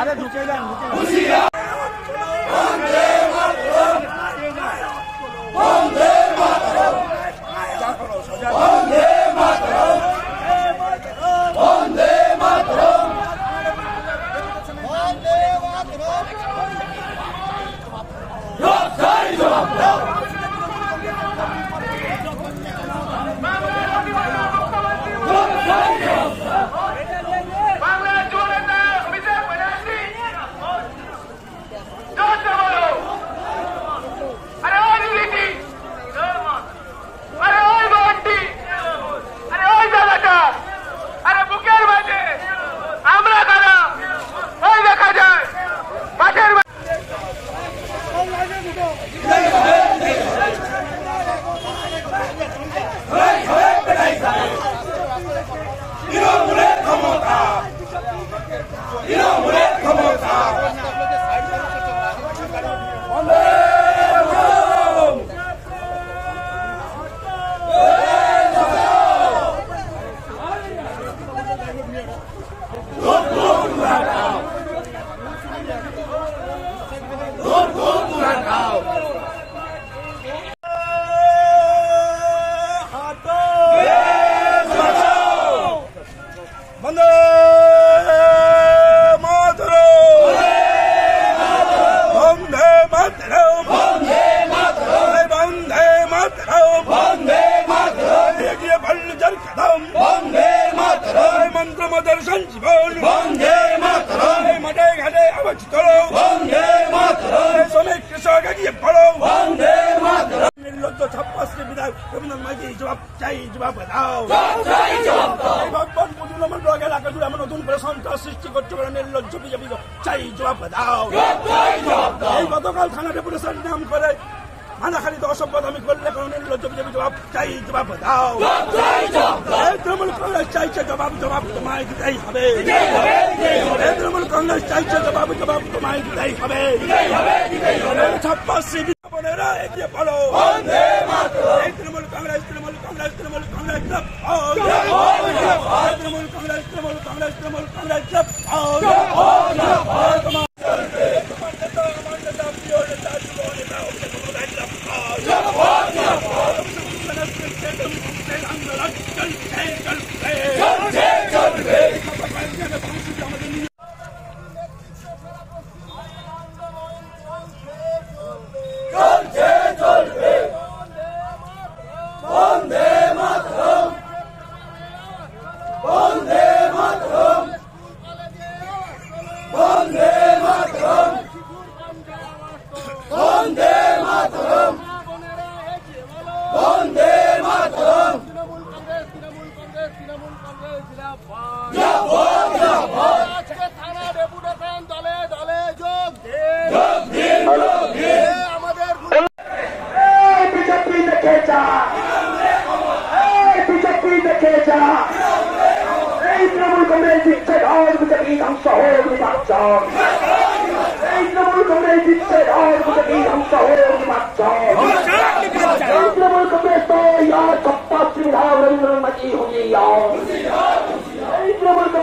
अरे रुकेगा জবাব চাই জবাব দাও সন্ত্রাস সৃষ্টি করতে পারে নির্লজ্জ বিজেপি চাই জবাব দাও। এই গতকাল থানা ডেপুটেশন নাম করে হানাখানিতে অসভ্যতা আমি করলে কোনো নির্লজ্জ বিজেপি জবাব। চাই জবাব দাও। এই তৃণমূল কংগ্রেস চাইছে জবাব জবাব তোমায় দিতেই হবে। এই তৃণমূল কংগ্রেস চাইছে জবাব জবাব তোমায় দিতেই হবে। ছাপ্পাশি বিজ্ঞাপনেরা এগিয়ে পড়ো এই তৃণমূল কংগ্রেস তৃণমূল কংগ্রেস তৃণমূল কংগ্রেস এই তৃণমূল কংগ্রেস তৃণমূল কংগ্রেস তৃণমূল কংগ্রেস তোমার তোমার নেতা আমার নেতা প্রিয় নেতা যুব নেতা অভিষেক বন্দ্যোপাধ্যায় তৃণমূল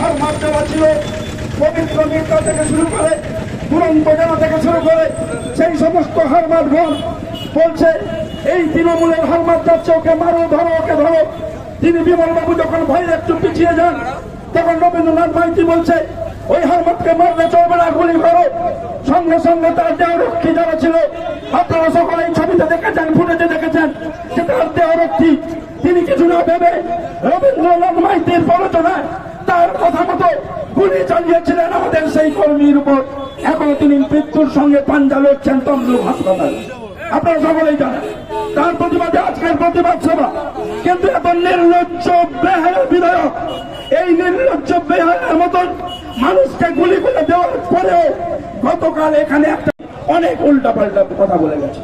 হার মার দেওয়া ছিল পবিত্র নেতা থেকে শুরু করে দুরন্ত জেলা থেকে শুরু করে সেই সমস্ত হারমাতগণ বলছে এই তৃণমূলের হারমাত যাচ্ছে ওকে মারো, ধরো, ওকে ধরো। তিনি বিমলবাবু যখন ভয়ে একটু পিছিয়ে যান, তখন রবীন্দ্রনাথ মাইতি বলছে, ওই হারমাতকে মারলে চলবে না, গুলি করো। সঙ্গে সঙ্গে তার দেহরক্ষী যারা ছিল, আপনারা সকলে এই ছবিতে দেখেছেন, ফুটেজে দেখেছেন যে তার দেহরক্ষী তিনি কিছু না ভেবে রবীন্দ্রনাথ মাইতির প্ররোচনায় তার কথা মতো গুলি চালিয়েছিলেন আমাদের সেই কর্মীর উপর। এখন তিনি মৃত্যুর সঙ্গে পাঞ্জা লড়ছেন তমলুক হাসপাতালে। আপনারা সকলেই জানেন। তার প্রতিবাদে, আজকের প্রতিবাদ সভা। কিন্তু এত নির্লজ্জ বেহায়া বিধায়ক, এই নির্লজ্জ বেহায়ার মতন মানুষকে গুলি করে দেওয়ার পরেও গতকাল এখানে একটা অনেক উল্টা পাল্টা কথা বলে গেছে।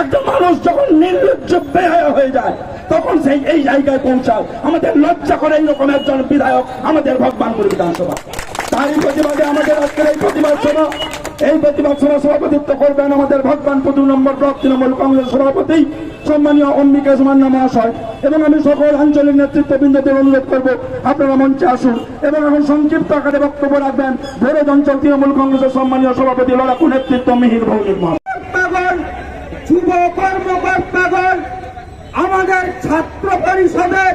একটা মানুষ যখন নির্লজ্জ বেহায়া হয়ে যায়, তখন সেই, এই জায়গায় পৌঁছায়। আমাদের লজ্জা করে এইরকম একজন বিধায়ক আমাদের ভগবানপুর বিধানসভা। তারই প্রতিবাদে আমাদের আজকের এই প্রতিবাদ সভা, এই প্রতিবাদ সভা সভাপতিত্ব করবেন আমাদের ভগবানপুর দু নম্বর ব্লক তৃণমূল কংগ্রেস সভাপতি সম্মানীয় অম্বিকা সুমান্য মহাশয়। এবং আমি সকল আঞ্চলিক নেতৃত্ববৃন্দদের অনুরোধ করব, আপনারা মঞ্চে আসুন। এবং এখন সংক্ষিপ্ত আকারে বক্তব্য রাখবেন ভৈরব অঞ্চল তৃণমূল কংগ্রেসের সম্মানীয় সভাপতি লড়াকু নেতৃত্ব মিহির ভৌমিক যুব কর্মকর্তাগণ, আমাদের ছাত্র পরিষদের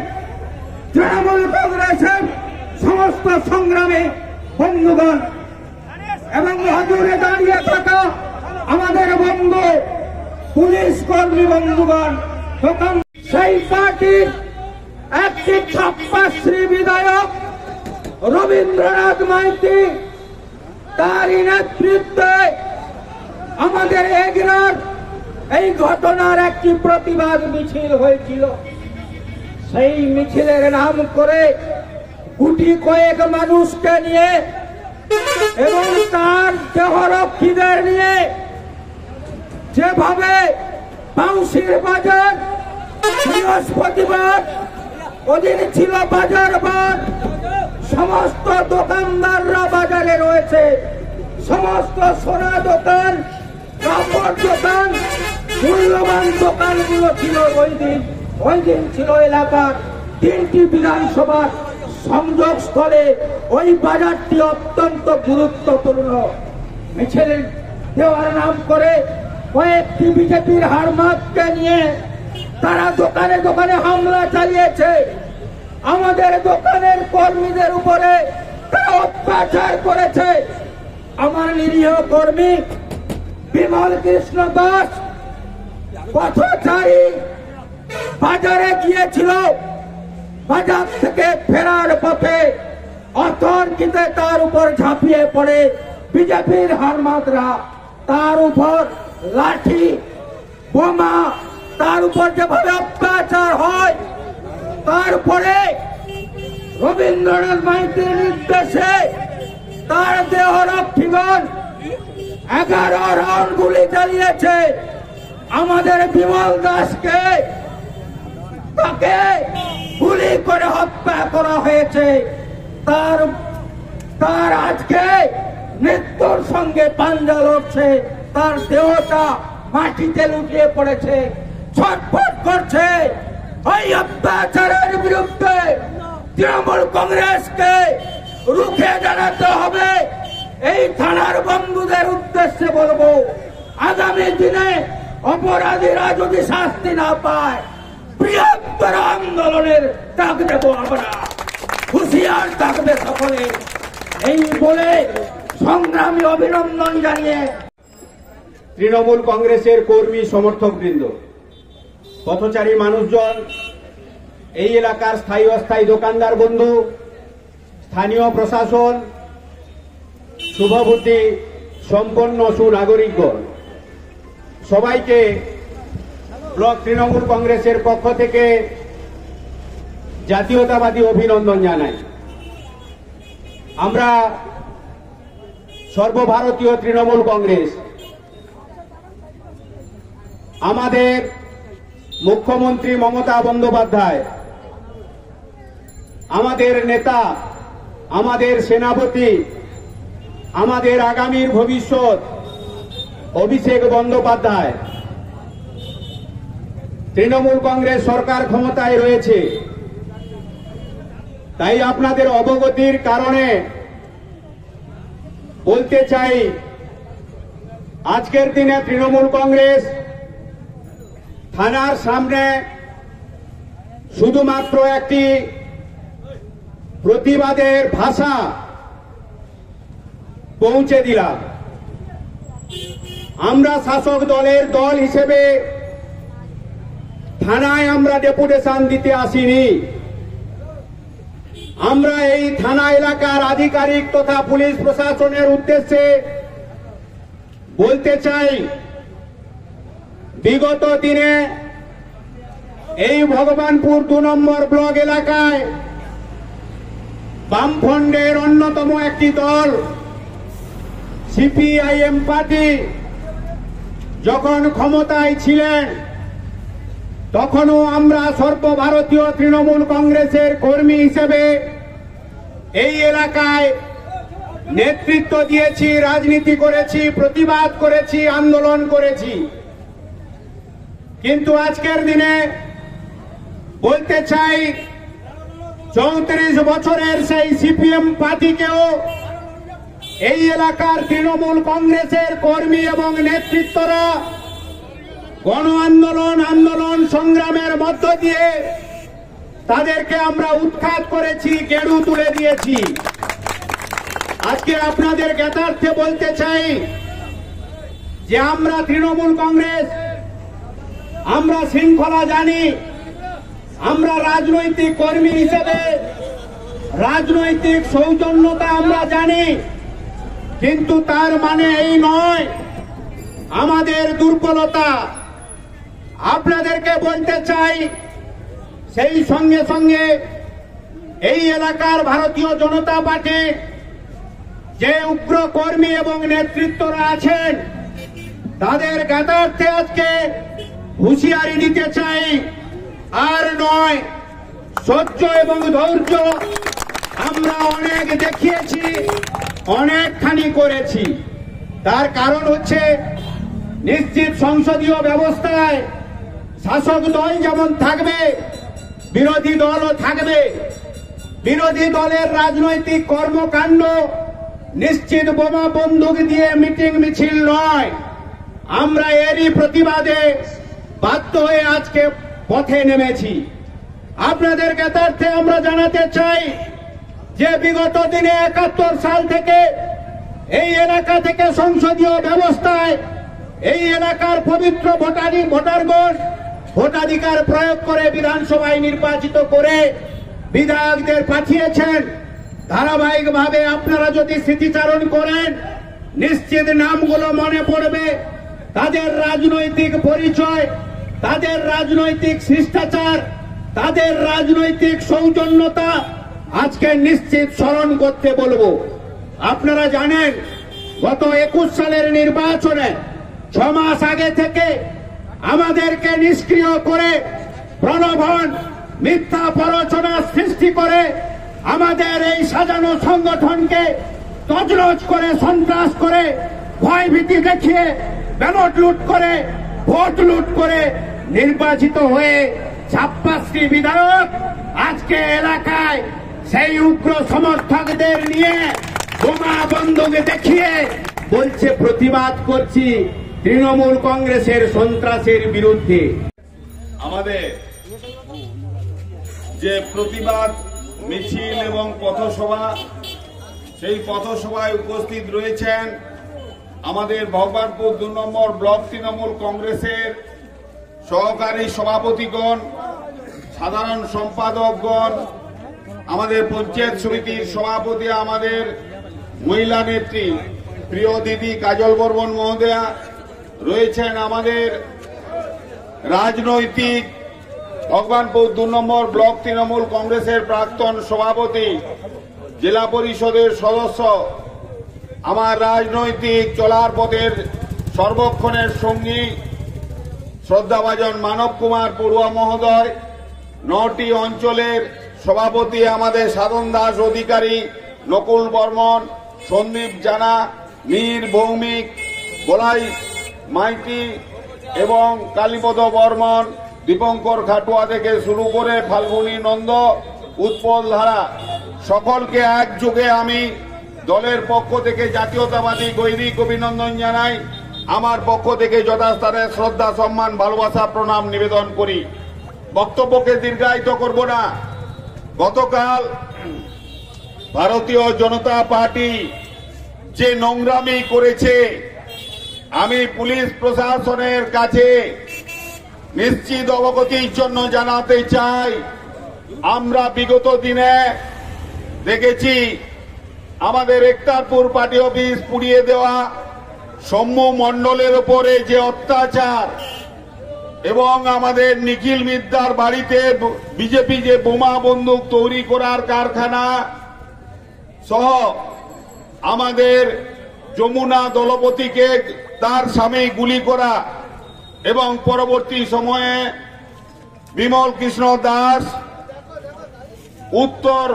তৃণমূল কংগ্রেসের সমস্ত সংগ্রামে বন্ধুগণ, এবং হজুরে দাঁড়িয়ে থাকা আমাদের বন্ধু পুলিশ কর্মী বন্ধুগণ, তখন সেই পার্টির একটি ছাপ্পাশ্রী বিধায়ক রবীন্দ্রনাথ মাইতি, তারই নেতৃত্বে আমাদের এগরার এই ঘটনার একটি প্রতিবাদ মিছিল হয়েছিল। সেই মিছিলের নাম করে গুটি কয়েক মানুষকে নিয়ে এবং তার দেহরক্ষীদের নিয়ে যেভাবে বাউসির বাজার, বৃহস্পতিবার ওদিন ছিল বাজার বার সমস্ত দোকানদাররা বাজারে রয়েছে, সমস্ত সোনা দোকান, কাপড় দোকান, মূল্যবান দোকানগুলো ছিল ওই দিন। ওই দিন ছিল এলাকার তিনটি বিধানসভার সংযোগ স্থলে ওই বাজারটি অত্যন্ত গুরুত্বপূর্ণ। মিছিলের দেওয়ার নাম করে কয়েকটি বিজেপির হারমাতকে নিয়ে তারা দোকানে দোকানে হামলা চালিয়েছে। আমাদের দোকানের কর্মীদের উপরে অত্যাচার করেছে। আমার নিরীহ কর্মী বিমল কৃষ্ণ দাস পথচারী বাজারে গিয়েছিল। বাজার থেকে ফেরার পথে অতর্কিতে তার উপর ঝাঁপিয়ে পড়ে বিজেপির হারমাতরা তার উপর লাঠি, বোমা, তার উপর যেভাবে অত্যাচার হয় তারপরে রবীন্দ্রনাথ মাইতির নির্দেশে তার দেহ রক্ষীগণ এগারো রাউন্ড গুলি চালিয়েছে। আমাদের বিমল দাসকে, তাকে গুলি করে হত্যা করা হয়েছে। তার তার আজকে মৃত্যুর সঙ্গে পাঞ্জা লড়ছে। তার দেহটা মাটিতে লুটিয়ে পড়েছে। ছটফট করছে ওই অত্যাচারের বিরুদ্ধে তৃণমূল কংগ্রেসকে রুখে দাঁড়াতে হবে। এই থানার বন্ধুদের উদ্দেশ্যে বলব, আগামী দিনে অপরাধীরা যদি শাস্তি না পায় বৃহত্তর আন্দোলনের ডাক দেবো আমরা। হুঁশিয়ার থাকবে সকলে। এই বলে সংগ্রামী অভিনন্দন জানিয়ে তৃণমূল কংগ্রেসের কর্মী সমর্থক বৃন্দ পথচারী মানুষজন, এই এলাকার স্থায়ী অস্থায়ী দোকানদার বন্ধু, স্থানীয় প্রশাসন, শুভবুদ্ধি, সম্পন্ন সুনাগরিকগণ, সবাইকে ব্লক তৃণমূল কংগ্রেসের পক্ষ থেকে জাতীয়তাবাদী অভিনন্দন জানাই। আমরা সর্বভারতীয় তৃণমূল কংগ্রেস, আমাদের মুখ্যমন্ত্রী মমতা বন্দ্যোপাধ্যায়, আমাদের নেতা, আমাদের সেনাপতি, আমাদের আগামীর ভবিষ্যৎ অভিষেক বন্দ্যোপাধ্যায় তৃণমূল কংগ্রেস সরকার ক্ষমতায় রয়েছে। তাই আপনাদের অবগতির কারণে বলতে চাই, আজকের দিনে তৃণমূল কংগ্রেস থানার সামনে শুধুমাত্র একটি প্রতিবাদের ভাষা পৌঁছে দিলাম। আমরা শাসক দলের দল হিসেবে থানায় আমরা ডেপুটেশন দিতে আসিনি। আমরা এই থানা এলাকার আধিকারিক তথা পুলিশ প্রশাসনের উদ্দেশ্যে বলতে চাই, বিগত দিনে এই ভগবানপুর দু নম্বর ব্লক এলাকায় বামফ্রন্টের অন্যতম একটি দল, সিপিআইএম পার্টি, যখন ক্ষমতায় ছিলেন তখনও আমরা সর্বভারতীয় তৃণমূল কংগ্রেসের কর্মী হিসেবে এই এলাকায় নেতৃত্ব দিয়েছি, রাজনীতি করেছি, প্রতিবাদ করেছি, আন্দোলন করেছি। কিন্তু আজকের দিনে বলতে চাই, চৌত্রিশ বছরের সেই সিপিএম পার্টিকেও এই এলাকার তৃণমূল কংগ্রেসের কর্মী এবং নেতৃত্বরা গণ আন্দোলন আন্দোলন সংগ্রামের মধ্য দিয়ে তাদেরকে আমরা উৎখাত করেছি, গেরু তুলে দিয়েছি। আজকে আপনাদের জ্ঞাতার্থে বলতে চাই যে আমরা তৃণমূল কংগ্রেস, আমরা শৃঙ্খলা জানি, আমরা রাজনৈতিক কর্মী হিসেবে রাজনৈতিক সৌজন্যতা আমরা জানি, কিন্তু তার মানে এই নয়, আমাদের দুর্বলতা আপনাদেরকে বলতে চাই, সেই সঙ্গে সঙ্গে এই এলাকার ভারতীয় জনতা পার্টি, যে উগ্র কর্মী এবং নেতৃত্বরা আছেন, তাদের জ্ঞাতার্থে আজকে হুঁশিয়ারি দিতে চাই। আর নয়, সহ্য এবং ধৈর্য আমরা অনেক দেখিয়েছি, অনেকখানি করেছি। তার কারণ হচ্ছে নিশ্চিত সংসদীয় ব্যবস্থায় শাসক দল যেমন থাকবে, বিরোধী দলও থাকবে। বিরোধী দলের রাজনৈতিক কর্মকাণ্ড নিশ্চিত বোমা বন্দুক দিয়ে মিটিং মিছিল নয়। আমরা এরই প্রতিবাদে বাধ্য হয়ে আজকে পথে নেমেছি। আপনাদের জ্ঞাতার্থে আমরা জানাতে চাই যে বিগত দিনে একাত্তর সাল থেকে এই এলাকা থেকে সংসদীয় ব্যবস্থায় এই এলাকার পবিত্র ভোটারি ভোটারগণ ভোটাধিকার প্রয়োগ করে বিধানসভায় নির্বাচিত করে বিধায়কদের পাঠিয়েছেন। ধারাবাহিকভাবে আপনারা যদি স্মৃতিচারণ করেন, নিশ্চিত নামগুলো মনে পড়বে। তাদের রাজনৈতিক পরিচয়, তাদের রাজনৈতিক শিষ্টাচার, তাদের রাজনৈতিক সৌজন্যতা আজকে নিশ্চিত স্মরণ করতে বলব। আপনারা জানেন, গত একুশ সালের নির্বাচনে ছ মাস আগে থেকে আমাদেরকে নিষ্ক্রিয় করে প্রলোভন, মিথ্যা প্ররোচনা সৃষ্টি করে আমাদের এই সাজানো সংগঠনকে তজরজ করে, সন্ত্রাস করে, ভয়ভীতি দেখিয়ে, ব্যালট লুট করে, ভোট লুট করে নির্বাচিত হয়ে ছাপ্পাশটি বিধায়ক আজকে এলাকায় সেই উগ্র সমর্থকদের নিয়ে বোমা বন্দুক দেখিয়ে বলছে, প্রতিবাদ করছি। তৃণমূল কংগ্রেসের সন্ত্রাসের বিরুদ্ধে। আমাদের যে প্রতিবাদ, মিছিল এবং পথসভা, সেই পথসভায় উপস্থিত রয়েছেন আমাদের ভগবানপুর দু নম্বর ব্লক তৃণমূল কংগ্রেসের সহকারী সভাপতিগণ, সাধারণ সম্পাদকগণ, আমাদের পঞ্চায়েত সমিতির সভাপতি, আমাদের মহিলা নেত্রী, প্রিয় দিদি কাজল বর্মন মহোদয়া রয়েছেন আমাদের রাজনৈতিক ভগবানপুর দু নম্বর ব্লক তৃণমূল কংগ্রেসের প্রাক্তন সভাপতি, জেলা পরিষদের সদস্য, আমার রাজনৈতিক চলার পথের সর্বক্ষণের সঙ্গী, শ্রদ্ধাভাজন মানব কুমার পড়ুয়া মহোদয়, নটি অঞ্চলের সভাপতি আমাদের সাধন দাস অধিকারী নকুল বর্মন, সন্দীপ জানা, মীর ভৌমিক, বলাই মাইতি এবং কালীপদ বর্মন, দীপঙ্কর খাটুয়া থেকে শুরু করে ফাল্গুনী নন্দ, উৎপল ধারা, সকলকে একযোগে আমি দলের পক্ষ থেকে জাতীয়তাবাদী গৈরিক অভিনন্দন জানাই। আমার পক্ষ থেকে যথাস্থানে শ্রদ্ধা, সম্মান, ভালোবাসা, প্রণাম নিবেদন করি। বক্তব্যকে দীর্ঘায়িত করব না। গতকাল ভারতীয় জনতা পার্টি যে নোংরামি করেছে আমি পুলিশ প্রশাসনের কাছে নিশ্চিত অবগতির জন্য জানাতে চাই। আমরা বিগত দিনে দেখেছি আমাদের একতারপুর পার্টি অফিস পুড়িয়ে দেওয়া সৌম্য মণ্ডলের উপরে যে অত্যাচার এবং আমাদের নিখিল মিদ্দার বাড়িতে বিজেপি যে বোমা বন্দুক তৈরি করার কারখানা সহ আমাদের যমুনা দলপতিকে তার স্বামী গুলি করা এবং পরবর্তী সময়ে বিমল কৃষ্ণ দাস উত্তর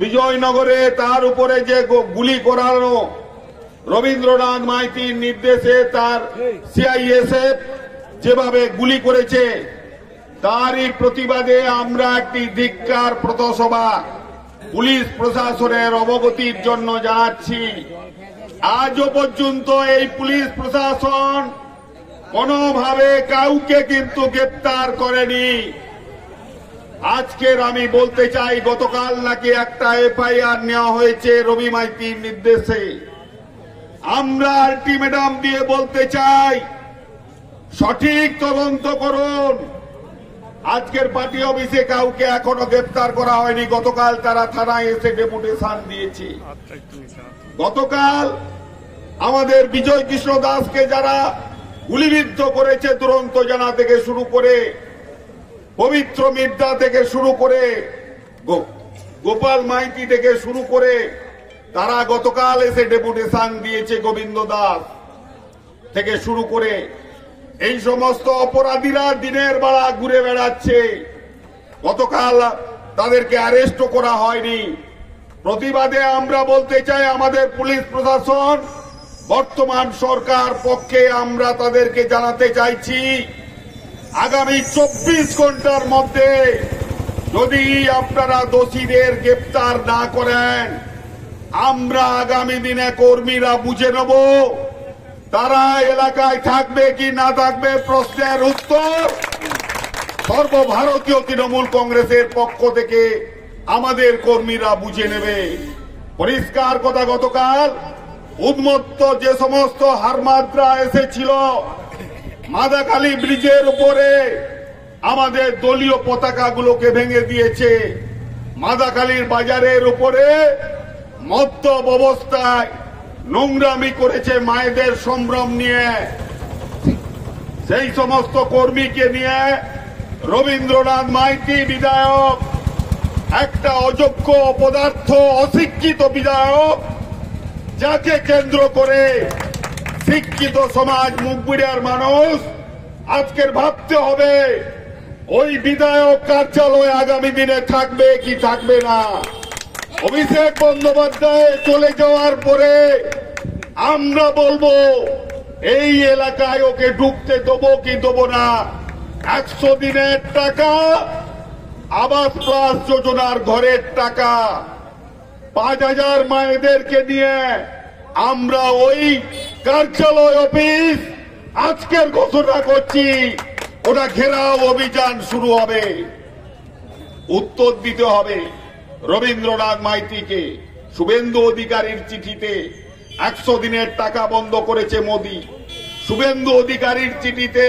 বিজয়নগরে তার উপরে যে গুলি করানো রবীন্দ্রনাথ মাইতির নির্দেশে তার সিআইএসএফ যেভাবে গুলি করেছে, তারই প্রতিবাদে আমরা একটি ধিক্কার প্রতসভা পুলিশ প্রশাসনের অবগতির জন্য জানাচ্ছি। আজও পর্যন্ত এই পুলিশ প্রশাসন কোনোভাবে কাউকে কিন্তু গ্রেপ্তার করেনি। আজকের আমি বলতে চাই গতকাল নাকি একটা এফআইআর নেওয়া হয়েছে রবি মাইতির নির্দেশে। আমরা আলটিমেটাম দিয়ে বলতে চাই সঠিক তদন্ত করুন। আজকের পার্টি অফিসে কাউকে এখনও গ্রেপ্তার করা হয়নি। গতকাল তারা থানায় এসে ডেপুটেশন দিয়েছে। গতকাল আমাদের বিজয় কৃষ্ণ দাসকে যারা গুলিবিদ্ধ করেছে দুরন্ত জানা থেকে শুরু করে, পবিত্র মির্জা থেকে শুরু করে গোপাল মাইতি থেকে শুরু করে, তারা গতকাল এসে ডেপুটেশন দিয়েছে গোবিন্দ দাস থেকে শুরু করে, এই সমস্ত অপরাধীরা দিনের বেলা ঘুরে বেড়াচ্ছে। গতকাল তাদেরকে অ্যারেস্টও করা হয়নি। প্রতিবাদে আমরা বলতে চাই আমাদের পুলিশ প্রশাসন বর্তমান সরকার পক্ষে আমরা তাদেরকে জানাতে চাইছি, আগামী চব্বিশ ঘণ্টার মধ্যে যদি আপনারা দোষীদের গ্রেপ্তার না করেন, আমরা আগামী দিনে কর্মীরা বুঝে নেব তারা এলাকায় থাকবে কি না থাকবে প্রশ্নের উত্তর সর্বভারতীয় তৃণমূল কংগ্রেসের পক্ষ থেকে আমাদের কর্মীরা বুঝে নেবে। পরিষ্কার কথা গতকাল উন্মত্ত যে সমস্ত হারমাত্রা এসেছিল মাদাখালী ব্রিজের উপরে আমাদের দলীয় পতাকাগুলোকে ভেঙে দিয়েছে। মাদাখালীর বাজারের উপরে মদ্যপ অবস্থায় নোংরামি করেছে মায়েদের সম্ভ্রম নিয়ে। সেই সমস্ত কর্মীকে নিয়ে রবীন্দ্রনাথ মাইতি বিধায়ক, একটা অযোগ্য অপদার্থ অশিক্ষিত বিধায়ক যাকে কেন্দ্র করে শিক্ষিত সমাজ মুখবিড়ার মানুষ আজকের ভাবতে হবে, ওই বিধায়ক কার্যালয় আগামী দিনে থাকবে কি থাকবে না? অভিষেক বন্দ্যোপাধ্যায় চলে যাওয়ার পরে আমরা বলব, এই এলাকায় ওকে ঢুকতে দেবো কি দেবো না? একশো দিনের টাকা, আবাস প্লাস যোজনার ঘরের টাকা। পাঁচ হাজার মায়েদেরকে নিয়ে আমরা ওই কার্যালয় অফিস আজকের ঘোষণা করছি, ওটা ঘেরাও অভিযান শুরু হবে। উত্তর দিতে হবে রবীন্দ্রনাথ মাইতিকে। শুভেন্দু অধিকারীর চিঠিতে একশো দিনের টাকা বন্ধ করেছে মোদী। শুভেন্দু অধিকারীর চিঠিতে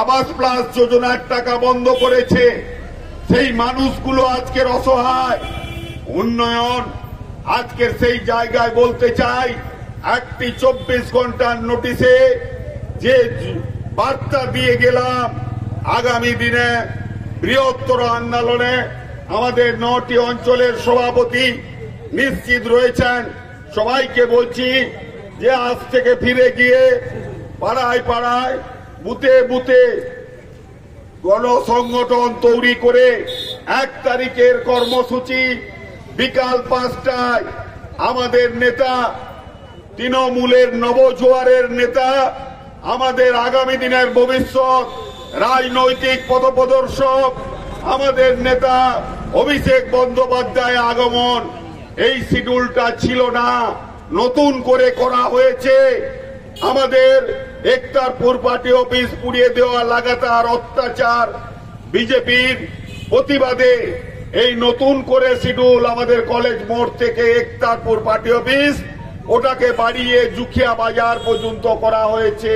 আবাস প্লাস যোজনার টাকা বন্ধ করেছে। সেই মানুষগুলো আজকের অসহায়। উন্নয়ন আজকের সেই জায়গায় বলতে চাই, একটি চব্বিশ ঘণ্টার নোটিশে যে বার্তা দিয়ে গেলাম, আগামী দিনে বৃহত্তর আন্দোলনে আমাদের নটি অঞ্চলের সভাপতি নিশ্চিত রয়েছেন। সবাইকে বলছি যে আজ থেকে ফিরে গিয়ে পাড়ায় পাড়ায় বুথে বুথে গণসংগঠন তৈরি করে এক তারিখের কর্মসূচি বিকাল পাঁচটায় আমাদের নেতা, তৃণমূলের নবজোয়ারের নেতা, আমাদের আগামী দিনের ভবিষ্যৎ, রাজনৈতিক পথপ্রদর্শক, আমাদের নেতা অভিষেক বন্দ্যোপাধ্যায় আগমন। এই শিডিউলটা ছিল না, নতুন করে করা হয়েছে। আমাদের একতারপুর পার্টি অফিস পুড়িয়ে দেওয়া লাগাতার অত্যাচার বিজেপির প্রতিবাদে এই নতুন করে শিডিউল আমাদের কলেজ মোড় থেকে একতারপুর পার্টি অফিস, ওটাকে বাড়িয়ে জুখিয়া বাজার পর্যন্ত করা হয়েছে।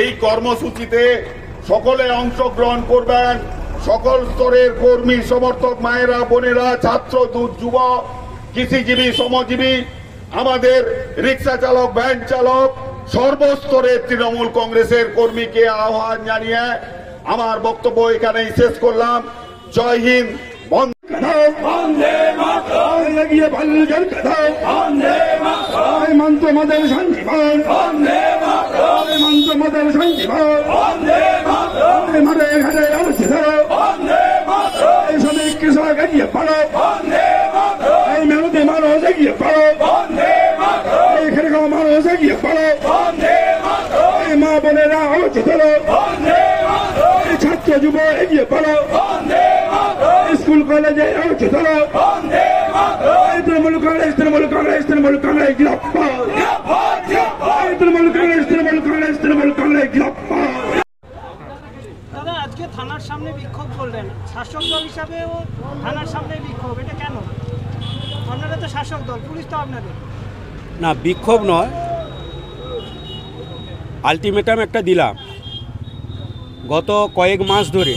এই কর্মসূচিতে সকলে অংশগ্রহণ করবেন। সকল স্তরের কর্মী, সমর্থক, মায়েরা, বোনেরা, ছাত্র যুবক কৃষিজীবী, শ্রমজীবী, আমাদের রিক্সা চালক, ভ্যান চালক, সর্বস্তরের তৃণমূল কংগ্রেসের কর্মীকে আহ্বান জানিয়ে আমার বক্তব্য এখানেই শেষ করলাম। জয় হিন্দ বন্ধ বন্দে মাতরম লাগিয়ে ভাল্লুকের কথা বন্দে মাতরম মন্ত্র মদের সঞ্জীবন বন্দে মাতরম মন্ত্র মদের সঞ্জীবন বন্দে মাতরম মারে ঘরে অবস্থিত বন্দে মাতরম এই শ্রমিক কৃষক এগিয়ে পড়ো বন্দে মাতরম এই মেহনতি মানুষ এগিয়ে পড়ো বন্দে মাতরম এই খেরগাঁও মানুষ এগিয়ে পড়ো বন্দে মাতরম এই মা বোনেরা অবস্থিত বন্দে মাতরম এই ছাত্র যুব এগিয়ে পড়ো। স্কুল কলেজে মাতরম। এই তৃণমূল কংগ্রেস তৃণমূল কংগ্রেস তৃণমূল কংগ্রেস তৃণমূল কংগ্রেস তৃণমূল কংগ্রেস তৃণমূল কংগ্রেস দাদা আজকে থানার সামনে বিক্ষোভ করলেন। শাসক দল হিসাবেও থানার সামনে বিক্ষোভ। এটা কেন? আপনারা তো শাসক দল পুলিশ তো আপনাদের। না বিক্ষোভ নয়। আলটিমেটাম একটা দিলাম। গত কয়েক মাস ধরে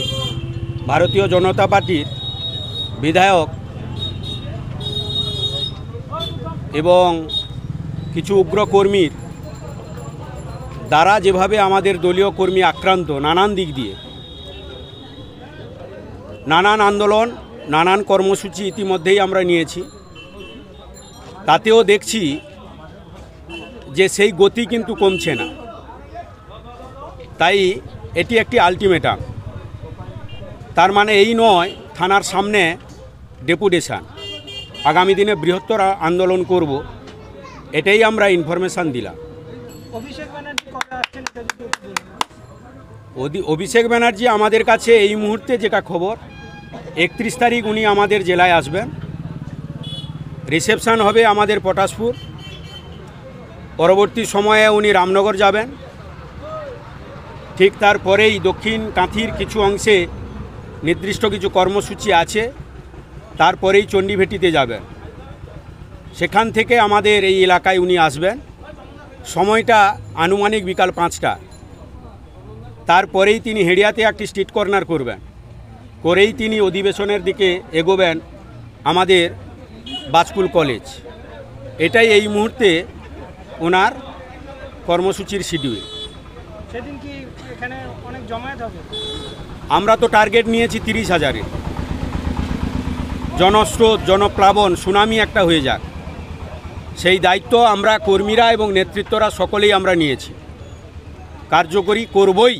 ভারতীয় জনতা পার্টির বিধায়ক এবং কিছু উগ্র কর্মীর দ্বারা যেভাবে আমাদের দলীয় কর্মী আক্রান্ত নানান দিক দিয়ে, নানান আন্দোলন, নানান কর্মসূচি ইতিমধ্যেই আমরা নিয়েছি। তাতেও দেখছি যে সেই গতি কিন্তু কমছে না। তাই এটি একটি আলটিমেটাম। তার মানে এই নয় থানার সামনে ডেপুটেশন। আগামী দিনে বৃহত্তর আন্দোলন করব এটাই আমরা ইনফরমেশান দিলাম। অভিষেক ব্যানার্জি আমাদের কাছে এই মুহূর্তে যেটা খবর একত্রিশ তারিখ উনি আমাদের জেলায় আসবেন। রিসেপশান হবে আমাদের পটাশপুর। পরবর্তী সময়ে উনি রামনগর যাবেন। ঠিক তারপরেই দক্ষিণ কাঁথির কিছু অংশে নির্দিষ্ট কিছু কর্মসূচি আছে, তারপরেই চণ্ডীভেটিতে যাবেন। সেখান থেকে আমাদের এই এলাকায় উনি আসবেন। সময়টা আনুমানিক বিকাল পাঁচটা। তারপরেই তিনি হেডিয়াতে একটি স্ট্রিট কর্নার করবেন। করেই তিনি অধিবেশনের দিকে এগোবেন আমাদের বাজকুল কলেজ। এটাই এই মুহূর্তে ওনার কর্মসূচির শিডিউল সেদিন কি এখানে অনেক জমায়েত হবে? আমরা তো টার্গেট নিয়েছি তিরিশ হাজারে জনস্রোত, জনপ্লাবন, সুনামি একটা হয়ে যাক। সেই দায়িত্ব আমরা কর্মীরা এবং নেতৃত্বরা সকলেই আমরা নিয়েছি। কার্যকরী করবই।